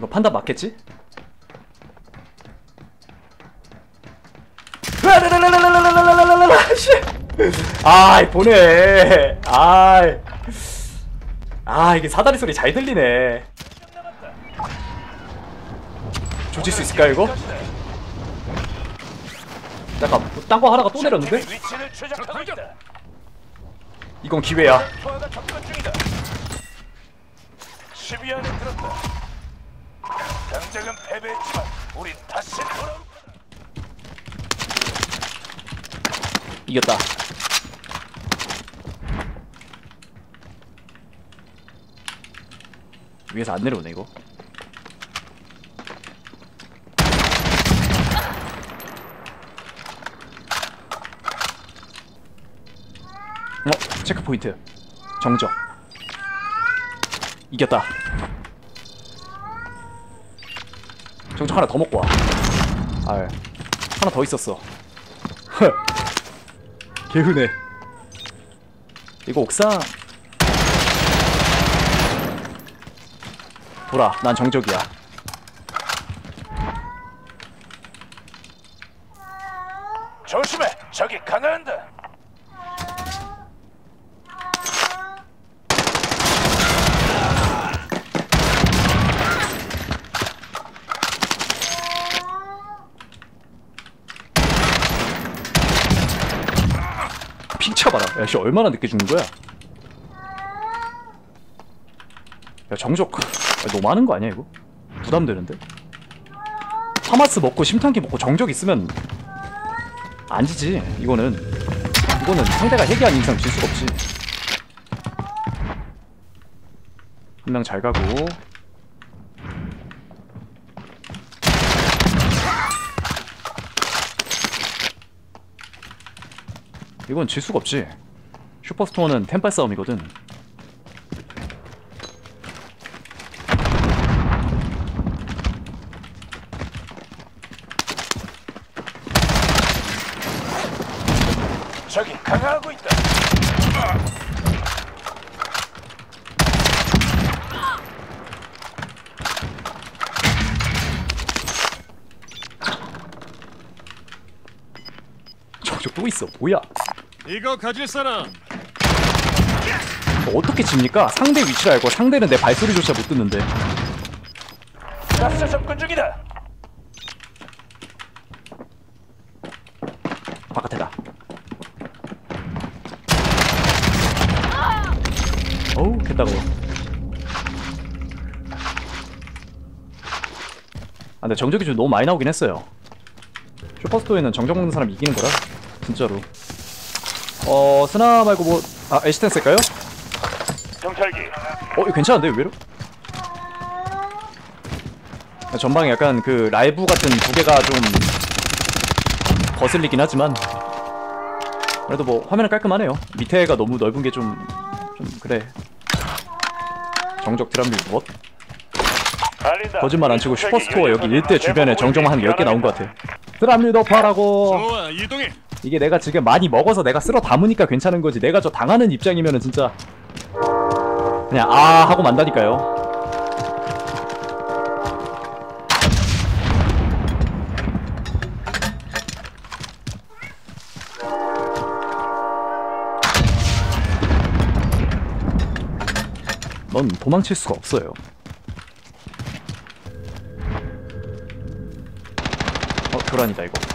이거 판단 맞겠지? 아이 보내 아이 아 이게 사다리 소리 잘 들리네 조질 수 있을까 이거? 잠깐 뭐 딴거 하나가 또 내렸는데? 이건 기회야 포화가 접근 중이다. 10위 안에 들었다. 당장은 패배했지만 우린 다시 돌아올. 이겼다 위에서 안 내려오네 이거 어? 체크 포인트 정적 이겼다 정적 하나 더 먹고 와. 아, 하나 더 있었어. 개흐네. 이거 옥상. 돌아. 난 정적이야 조심해. 적이 강화한다. 핑 쳐봐라. 야씨 얼마나 늦게 죽는 거야? 야 정적 야, 너무 많은 거 아니야 이거? 부담되는데? 파마스 먹고 심탄기 먹고 정적 있으면 안 지지. 이거는 이거는 상대가 해기한 이상 질 수가 없지. 한 명 잘 가고 이건 질 수가 없지. 슈퍼스토어는 템빨 싸움이거든. 적이 강화하고 있다. 정적 또 있어. 뭐야 이거 가질 사람. 뭐 어떻게 집니까? 상대 위치를 알고 상대는 내 발소리조차 못 듣는데. 가스 접근 중이다. 바깥에다. 어우 겠다고. 아 근데 정적이 좀 너무 많이 나오긴 했어요. 슈퍼스토어에는 정적 먹는 사람이 이기는 거라 진짜로 어 스나 말고 뭐아 에시텐 쓸까요? 정찰기. 어 이거 괜찮은데 의외로? 전방에 약간 그 라이브 같은 두 개가 좀 거슬리긴 하지만 그래도 뭐 화면은 깔끔하네요 밑에가 너무 넓은 게 좀 좀 그래 정적 드랍률 뭐 알린다. 거짓말 안 치고 슈퍼스토어 여기 일대 주변에 정정만 한 10개 나온 것 같아 드랍률 높아라고 좋아 이동해 이게 내가 지금 많이 먹어서 내가 쓸어 담으니까 괜찮은 거지. 내가 저 당하는 입장이면은 진짜 그냥 아 하고 만다니까요. 넌 도망칠 수가 없어요. 어 교란이다 이거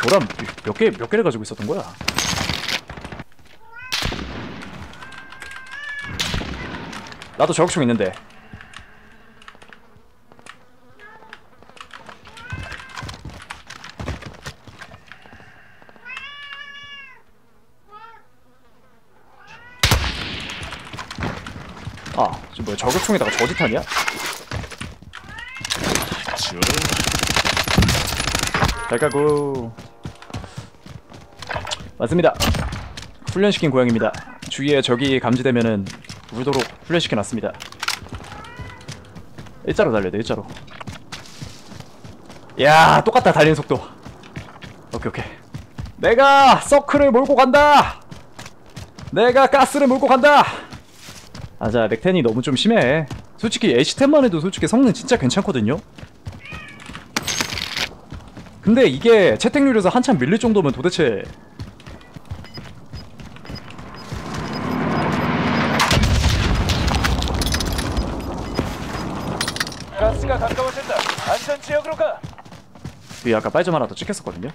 교란 몇 개 몇 개를 가지고 있었던 거야? 나도 저격총 있는데. 아, 지금 뭐야 저격총에다가 저지탄이야? 저잘 가고 맞습니다. 훈련시킨 고양입니다. 주위에 적이 감지되면은 울도록 훈련시켜놨습니다. 일자로 달려야 돼 일자로. 야 똑같다 달리는 속도. 오케이 오케이. 내가 서클을 몰고 간다! 내가 가스를 몰고 간다! 아 자 맥텐이 너무 좀 심해. 솔직히 H10만 해도 솔직히 성능 진짜 괜찮거든요? 근데 이게 채택률에서 한참 밀릴 정도면 도대체 가스가 가까워진다. 안전 지역으로 가. 뒤에 아까 빨점 하나 더 찍혔었거든요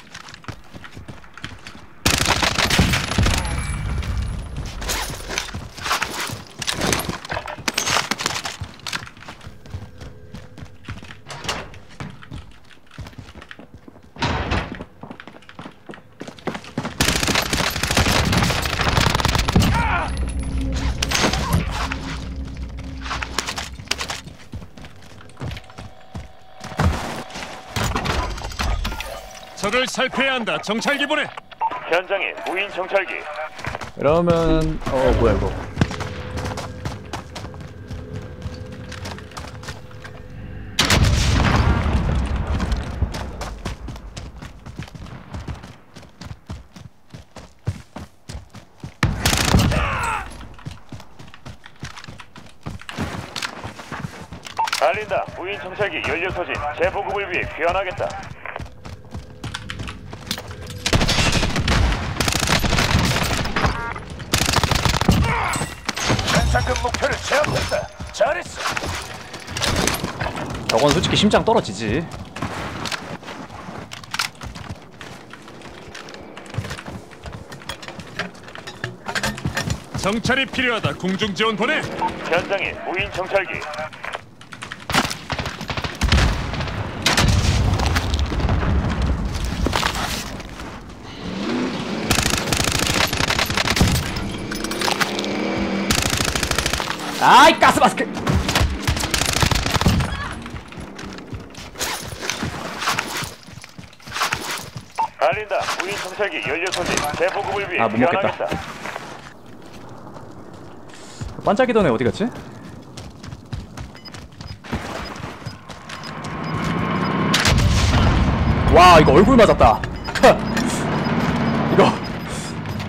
적을 살펴야 한다. 정찰기 보내. 현장에 무인 정찰기. 그러면 어 뭐야 이거 알린다. 무인 정찰기 연료 소진 재보급을 위해 귀환하겠다. 저건 솔직히 심장 떨어지지 정찰이 필요하다. 공중 지원 보내. 현장에 무인 정찰기. 아이 가스 마스크 정찰기 연료 소진 재보급을 위해 아, 못 먹겠다. 귀환하겠다. 반짝이던 애 어디 갔지? 와 이거 얼굴 맞았다 이거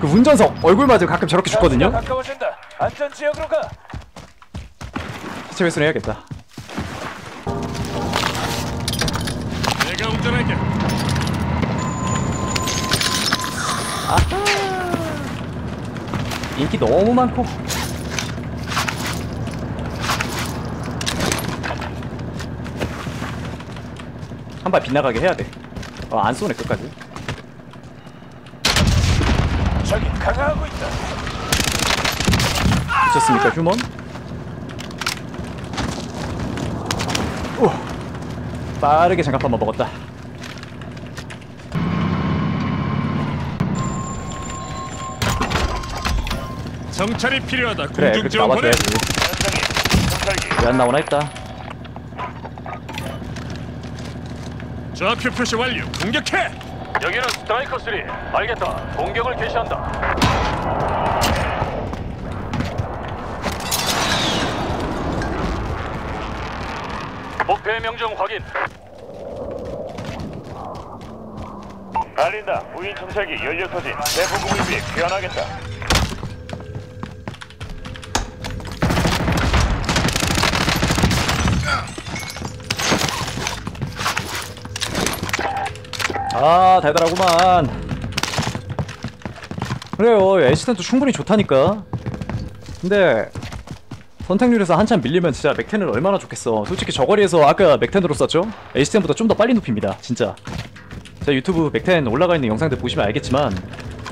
그 운전석 얼굴 맞으면 가끔 저렇게 죽거든요 가까워진다. 안전 지역으로 가. 시체 회수를 해야겠다 인기 너무 많고 한 발 빗나가게 해야 돼. 어, 안 쏘네 끝까지. 적이 강화하고 있다. 미쳤습니까 휴먼? 오, 빠르게 장갑 한번 먹었다. 정찰이 필요하다. 그래 공중 지원 보내. 왜안 나오나 했다. 좌표 표시 완료. 공격해. 여기는 스트라이커 3. 알겠다. 공격을 개시한다. 목표의 명령 확인. 알린다. 무인 정찰기 연료 소진 재보급을 위해 귀환하겠다. 아 달달하구만. 그래요 애시텐도 충분히 좋다니까. 근데 선택률에서 한참 밀리면 진짜 맥텐은 얼마나 좋겠어. 솔직히 저 거리에서 아까 맥텐으로 썼죠? H10보다 좀 더 빨리 눕힙니다. 진짜. 제 유튜브 맥텐 올라가 있는 영상들 보시면 알겠지만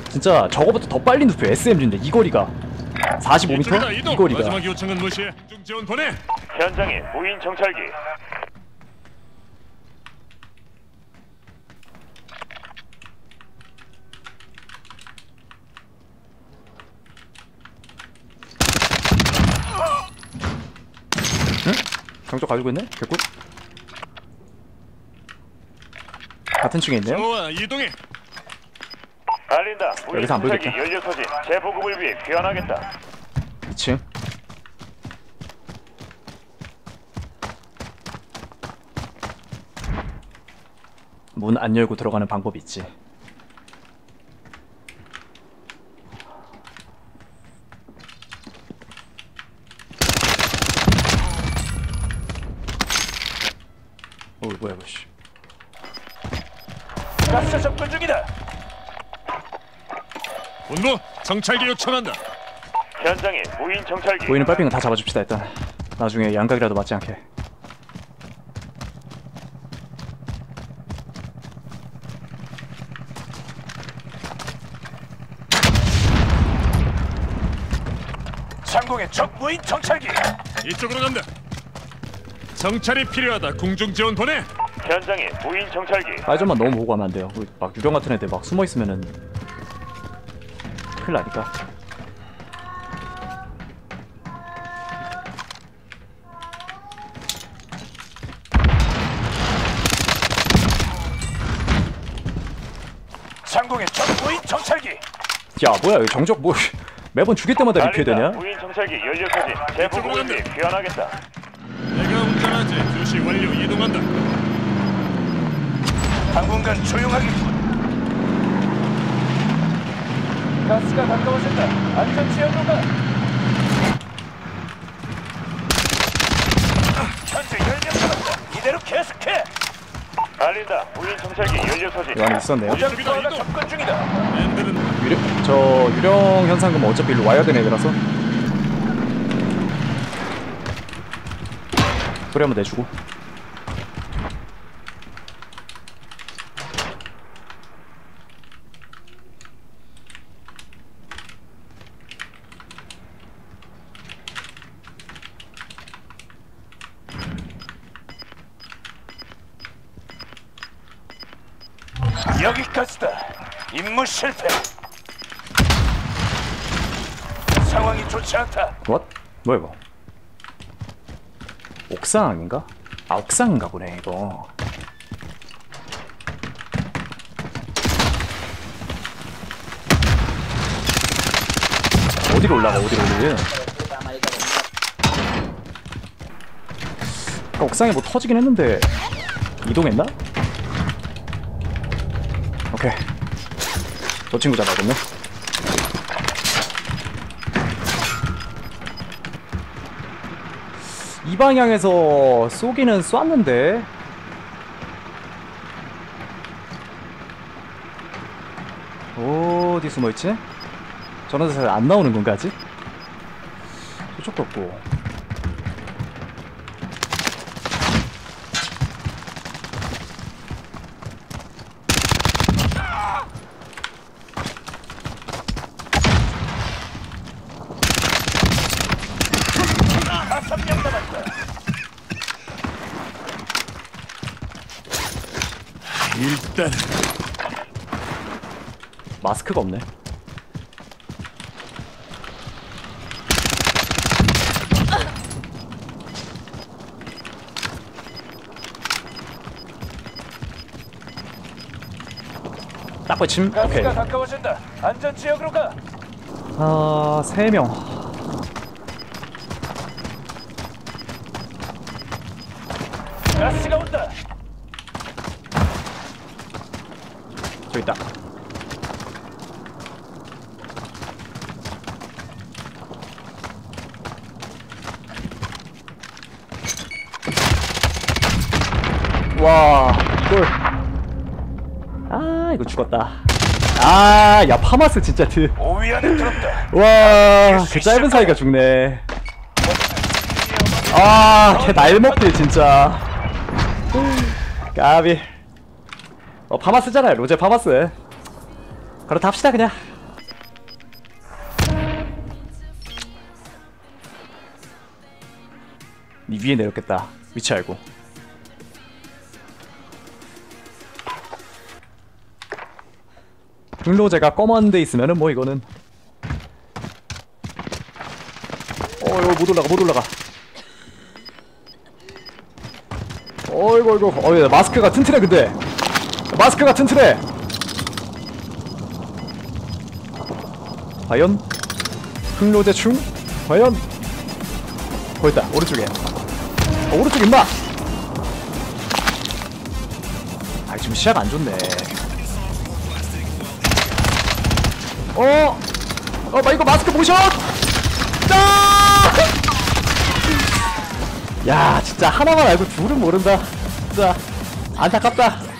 진짜 저거보다 더 빨리 눕혀 SMG인데 이 거리가 이쪽이다 45m? 이동. 이 거리가 마지막 요청은 무시해. 공중 지원 보내. 현장에 무인 정찰기. 정적 가지고 있네? 개꿀 같은 층에 있네요? 좋아 이동해. 알린다. 여기서 안 보이겠다. 연료 소진 재보급을 위해 귀환하겠다. 2층 문 안 열고 들어가는 방법이 있지 뭐야 이거 씨 가스 접근 중이다. 본부 정찰기 요청한다. 현장에 무인 정찰기. 보이는 빨핑은 다 잡아줍시다 일단 나중에 양각이라도 맞지 않게 상공의 적 무인 정찰기. 이쪽으로 간다. 정찰이 필요하다. 궁중 지원 보내. 현장에 무인 정찰기. 빨점만 너무 보고 가면 안 돼요 그막 유령 같은 애들 막 숨어 있으면은 큰일 나니까 상공의 적 무인 정찰기. 야 뭐야 이거 정적 뭐 매번 죽일 때마다 리필 달린다. 되냐? 무인 정찰기 연료 소진. 제보 이쪽으로 공지 간다. 귀환하겠다. 내가 운전하지. 주시 완료 이동한다. 당분간 조용하겠군. 가스가 가까워진다. 안전 지역으로 가. 현재 열명 남았다. 이대로 계속해. 알린다. 무인 정찰기 연료 소진. 이거 안에 있었네요 무장 투하가 접근 중이다. 앤들은 유령, 저 유령 현상금 어차피 일로 와야 되는 애들아서 소리 한번 내주고 여기까지다. 임무 실패. 상황이 좋지 않다. What? 뭐야 이거 옥상 아닌가? 아 옥상인가 보네 이거 어디로 올라가 어디로 올리 아까 옥상에 뭐 터지긴 했는데 이동했나? 오케이 저 친구 잡아야겠네 이 방향에서 쏘기는 쐈는데 어디 숨어있지? 저런 데서 안 나오는 건가 아직? 저쪽도 없고 일단 마스크가 없네 딱 받침 오케이 가스가 가까워진다. 안전 지역으로 가. 아, 세 명. 가스가 온다. 저기 있다. 와, 이걸. 아, 이거 죽었다. 아, 야, 파마스 진짜 드. 5위 안에 들었다. 와, 그 짧은 사이가 죽네. 아, 걔 날먹들 진짜. 까비. 어, 파마스잖아요. 로제 파마스. 그렇다 합시다 그냥. 니 위에 내렸겠다. 위치 알고. 흑로제가 검은 데 있으면은 뭐 이거는 어 이거 못 올라가 못 올라가 어이구 어이구 어이 마스크가 튼튼해 근데 마스크가 튼튼해 과연 흑로대충 과연 거기다 오른쪽에 어, 오른쪽 임마 아 지금 시야가 안 좋네 어? 어, 마 이거 마스크 모션! 아! 야, 진짜 하나만 알고 둘은 모른다. 진짜. 안타깝다